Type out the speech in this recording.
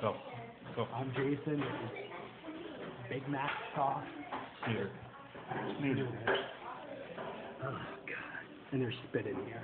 Go. Go. I'm Jason. Big Mac sauce. Here. Oh, God. And they're spitting here.